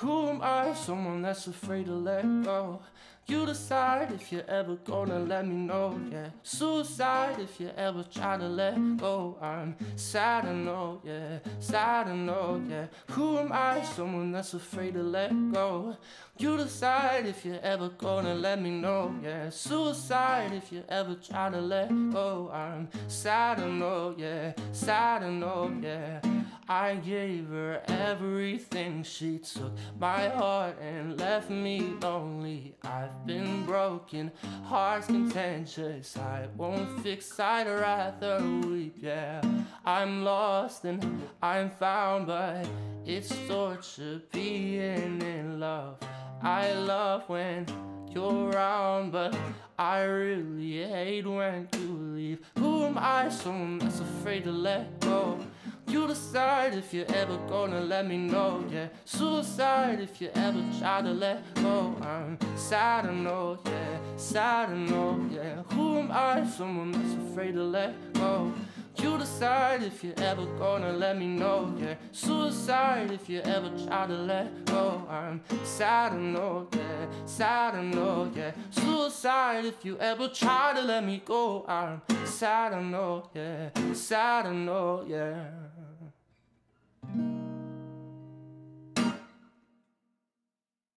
Who am I? Someone that's afraid to let go. You decide if you're ever gonna let me know, yeah. Suicide if you ever try to let go. I'm sad to know, yeah. Sad to know, yeah. Who am I? Someone that's afraid to let go. You decide if you're ever gonna let me know, yeah. Suicide if you ever try to let go. I'm sad to know, yeah. Sad to know, yeah. I gave her everything. She took my heart and left me lonely. I've been broken, heart's contentious. I won't fix, I'd rather weep, yeah. I'm lost and I'm found, but it's torture being in love. I love when you're around, but I really hate when you leave. Who am I? Someone that's afraid to let go. You decide if you're ever gonna let me know, yeah. Suicide if you ever try to let go. I'm sad I know, yeah. Sad I know, yeah. Who am I? Someone that's afraid to let go. You decide if you're ever gonna let me know, yeah. Suicide if you ever try to let go. I'm sad I know, yeah. Sad I know, yeah. Suicide if you ever try to let me go. I'm sad I know, yeah. Sad to know, yeah.